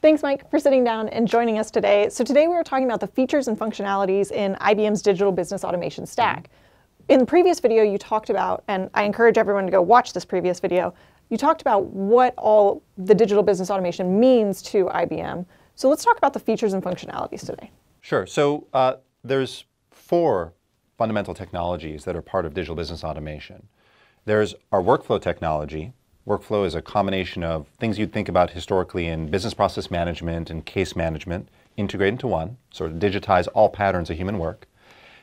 Thanks, Mike, for sitting down and joining us today. So today we are talking about the features and functionalities in IBM's digital business automation stack. In the previous video, you talked about, and I encourage everyone to go watch this previous video, you talked about what all the digital business automation means to IBM. So let's talk about the features and functionalities today. Sure. So uh, there's four fundamental technologies that are part of digital business automation. There's our workflow technology, Workflow is a combination of things you'd think about historically in business process management and case management, integrate into one, sort of digitize all patterns of human work.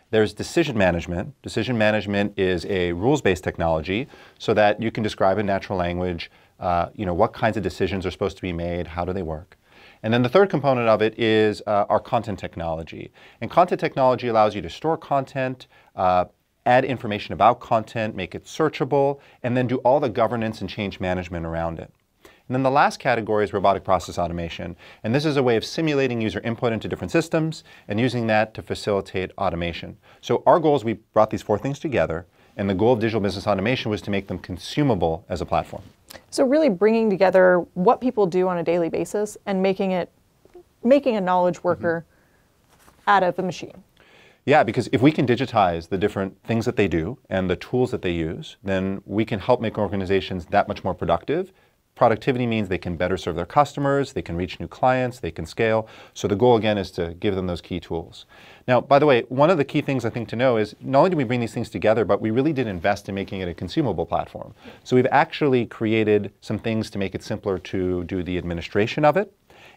There's decision management. Decision management is a rules-based technology so that you can describe in natural language, uh, you know, what kinds of decisions are supposed to be made, how do they work. And then the third component of it is uh, our content technology. And content technology allows you to store content, uh, add information about content, make it searchable, and then do all the governance and change management around it. And then the last category is robotic process automation. And this is a way of simulating user input into different systems and using that to facilitate automation. So our goal is we brought these four things together, and the goal of digital business automation was to make them consumable as a platform. So really bringing together what people do on a daily basis and making it, making a knowledge worker mm-hmm. out of a machine. Yeah, because if we can digitize the different things that they do and the tools that they use, then we can help make organizations that much more productive. Productivity means they can better serve their customers, they can reach new clients, they can scale. So the goal again is to give them those key tools. Now, by the way, one of the key things I think to know is not only do we bring these things together, but we really did invest in making it a consumable platform. So we've actually created some things to make it simpler to do the administration of it,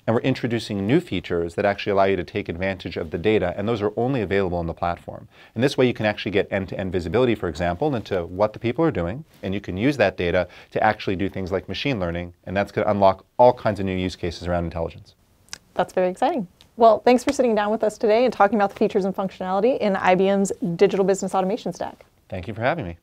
and we're introducing new features that actually allow you to take advantage of the data, and those are only available on the platform. And this way you can actually get end-to-end visibility, for example, into what the people are doing, and you can use that data to actually do things like machine learning, and that's going to unlock all kinds of new use cases around intelligence. That's very exciting. Well, thanks for sitting down with us today and talking about the features and functionality in IBM's digital business automation stack. Thank you for having me.